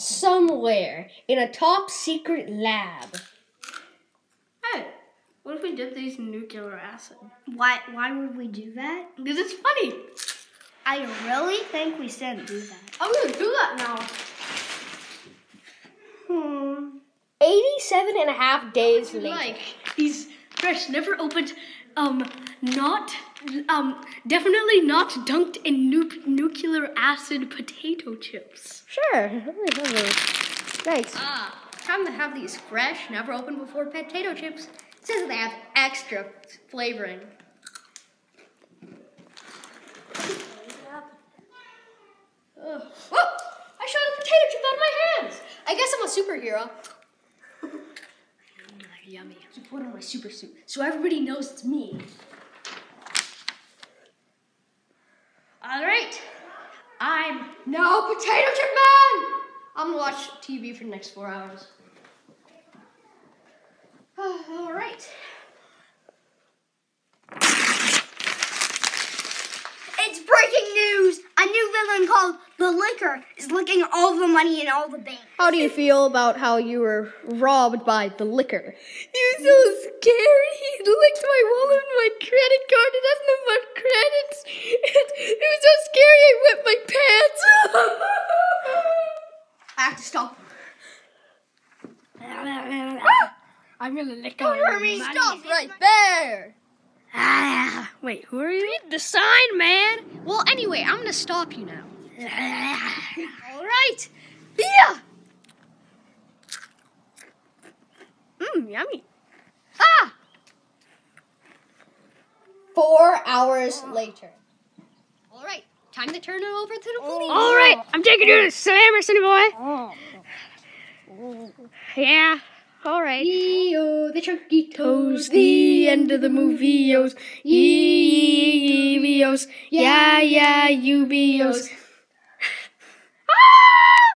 somewhere in a top secret lab. Hey, what if we did these nuclear acid? Why? Why would we do that? Because it's funny. I really think we shouldn't do that. I'm gonna do that now. Hmm. 87 and a half days later. Like these fresh, never opened, um, not, um, definitely not dunked in nu- nuclear acid potato chips. Sure. Nice. Ah, time to have these fresh, never opened before potato chips. It says they have extra flavoring. Ugh. Whoa! I shot a potato chip out of my hands. I guess I'm a superhero. Yummy. So put on my super suit so everybody knows it's me. All right. I'm no potato chip man. I'm gonna watch TV for the next four hours. All right. It's breaking news! A new villain called is licking all the money in all the banks. How do you feel about how you were robbed by the Licker? It was so scary. He licked my wallet and my credit card. It has no more credits. It, it was so scary. I wet my pants. I have to stop. I'm gonna lick Don't hurt me. Stop right there. Ah, wait, who are you? Read the sign, man. Well, anyway, I'm gonna stop you now. All right. Yeah. Mmm, yummy. Ah. Four hours later. All right. Time to turn it over to the police. All right, I'm taking you to Sam, City boy. Yeah, all right. Yo, the chunky Toes, the end of the movie, yos.